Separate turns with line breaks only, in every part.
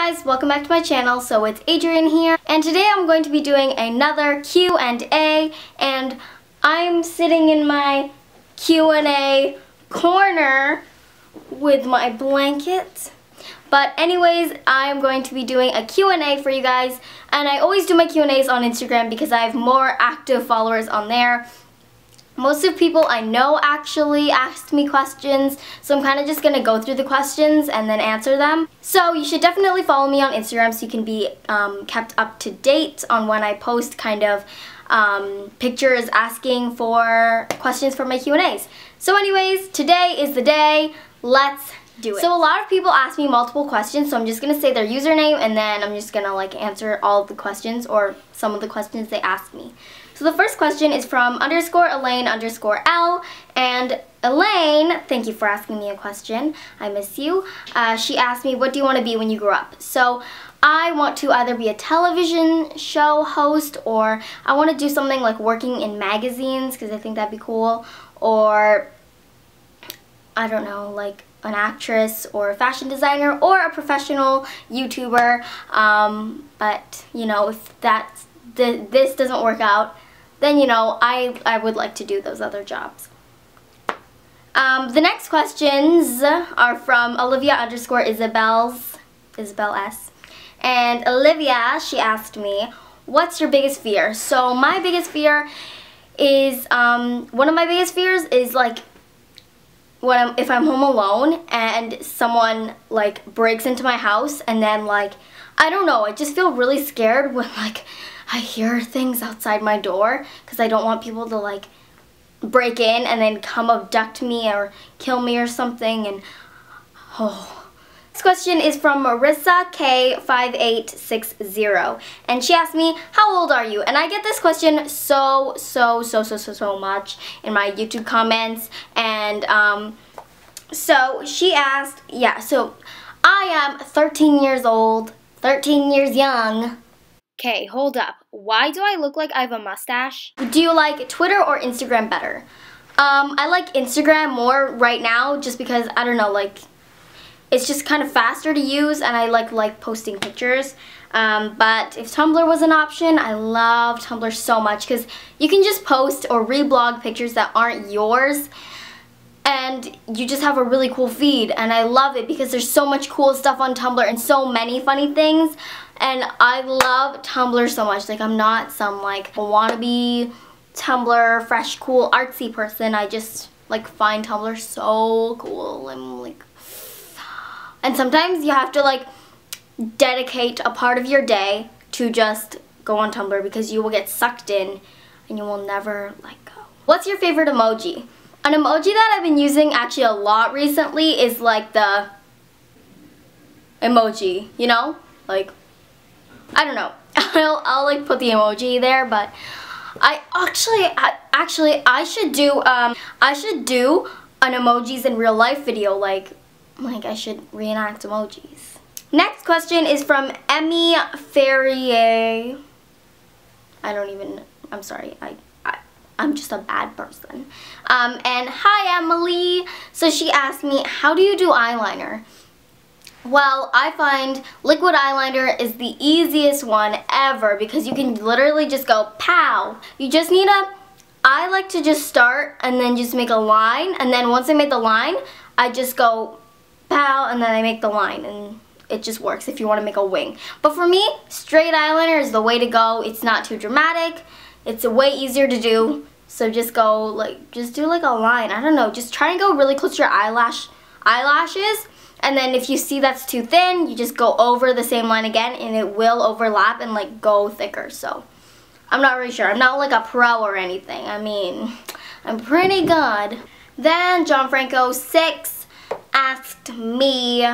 guys, welcome back to my channel. So it's Adrienne here, and today I'm going to be doing another Q&A, and I'm sitting in my Q&A corner with my blanket. But anyways, I'm going to be doing a Q&A for you guys, and I always do my Q&As on Instagram because I have more active followers on there. Most of people I know actually asked me questions, so I'm kind of just going to go through the questions and then answer them. So you should definitely follow me on Instagram so you can be um, kept up to date on when I post kind of um, pictures asking for questions for my Q&As. So anyways, today is the day. Let's do it. So a lot of people ask me multiple questions, so I'm just going to say their username and then I'm just going to like answer all the questions or some of the questions they ask me. So the first question is from underscore Elaine underscore L. And Elaine, thank you for asking me a question. I miss you. Uh, she asked me, what do you want to be when you grow up? So I want to either be a television show host or I want to do something like working in magazines because I think that'd be cool. Or, I don't know, like an actress or a fashion designer or a professional YouTuber. Um, but, you know, if that's, th this doesn't work out, then you know I, I would like to do those other jobs. Um, the next questions are from Olivia underscore Isabel's, Isabel S. And Olivia, she asked me, what's your biggest fear? So my biggest fear is, um, one of my biggest fears is like when I'm, if I'm home alone and someone like breaks into my house and then like, I don't know, I just feel really scared when like I hear things outside my door because I don't want people to like break in and then come abduct me or kill me or something and oh. This question is from Marissa K5860 and she asked me, how old are you? And I get this question so, so, so, so, so, so much in my YouTube comments and um, so she asked, yeah, so I am 13 years old, 13 years young, Okay, hold up. Why do I look like I have a mustache? Do you like Twitter or Instagram better? Um, I like Instagram more right now just because, I don't know, like, it's just kind of faster to use and I like like posting pictures. Um, but if Tumblr was an option, I love Tumblr so much because you can just post or reblog pictures that aren't yours and you just have a really cool feed and I love it because there's so much cool stuff on Tumblr and so many funny things and I love Tumblr so much. Like I'm not some like wannabe Tumblr fresh cool artsy person. I just like find Tumblr so cool and like and sometimes you have to like dedicate a part of your day to just go on Tumblr because you will get sucked in and you will never let go. What's your favorite emoji? An emoji that I've been using actually a lot recently is like the emoji, you know? Like, I don't know. I'll, I'll like put the emoji there, but I actually, I, actually, I should do, um, I should do an emojis in real life video, like, like I should reenact emojis. Next question is from Emmy Ferrier. I don't even, I'm sorry, I, I I'm just a bad person. Um, and hi Emily. So she asked me, how do you do eyeliner? Well, I find liquid eyeliner is the easiest one ever because you can literally just go pow. You just need a, I like to just start and then just make a line and then once I make the line, I just go pow and then I make the line and it just works if you want to make a wing. But for me, straight eyeliner is the way to go. It's not too dramatic. It's way easier to do. So just go like, just do like a line. I don't know. Just try and go really close to your eyelash, eyelashes. And then if you see that's too thin, you just go over the same line again and it will overlap and like go thicker. So I'm not really sure. I'm not like a pro or anything. I mean, I'm pretty good. Then John Franco 6 asked me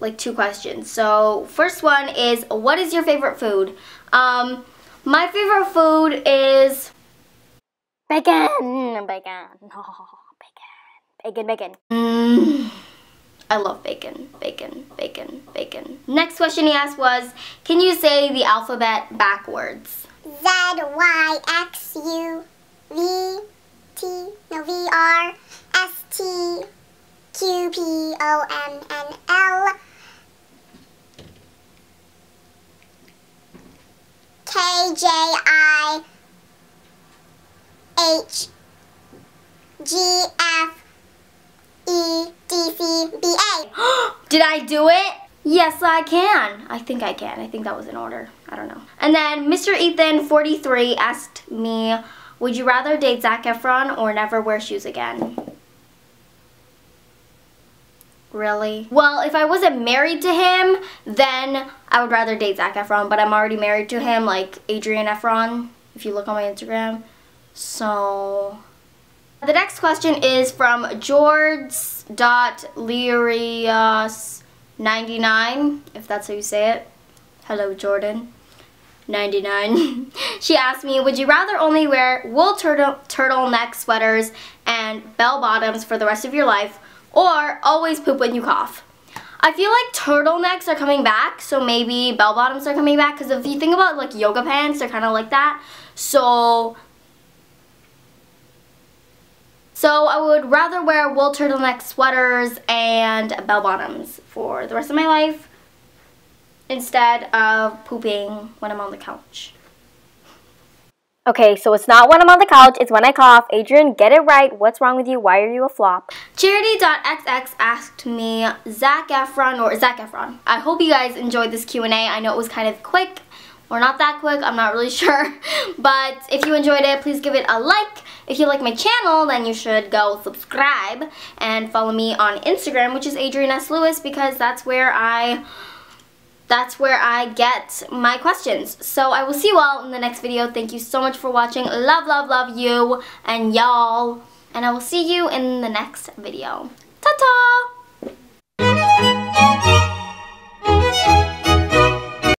like two questions. So first one is, what is your favorite food? Um, my favorite food is bacon, bacon, oh, bacon, bacon, bacon. Mm, I love bacon, bacon, bacon, bacon. Next question he asked was, can you say the alphabet backwards?
Z, Y, X, U, V, T, no, V, R, S, T, Q, P, O, M, N, L, K, J, I, H, G, F, E D C B A.
Did I do it? Yes, I can. I think I can. I think that was in order. I don't know. And then Mr. Ethan, 43, asked me, would you rather date Zac Efron or never wear shoes again? Really? Well, if I wasn't married to him, then I would rather date Zac Efron, but I'm already married to him, like Adrienne Efron, if you look on my Instagram. So, the next question is from George.Lirius99, if that's how you say it. Hello, Jordan. 99. she asked me, would you rather only wear wool turtle turtleneck sweaters and bell bottoms for the rest of your life or always poop when you cough. I feel like turtlenecks are coming back, so maybe bell bottoms are coming back, because if you think about like yoga pants, they're kind of like that. So, so I would rather wear wool turtleneck sweaters and bell bottoms for the rest of my life instead of pooping when I'm on the couch. Okay, so it's not when I'm on the couch, it's when I cough. Adrienne, get it right. What's wrong with you? Why are you a flop? Charity.xx asked me Zac Efron or Zac Efron. I hope you guys enjoyed this Q&A. I know it was kind of quick or not that quick, I'm not really sure. But if you enjoyed it, please give it a like. If you like my channel, then you should go subscribe and follow me on Instagram, which is Adrienne S. Louis, because that's where I that's where I get my questions. So I will see you all in the next video. Thank you so much for watching. Love, love, love you and y'all. And I will see you in the next video. Ta-ta!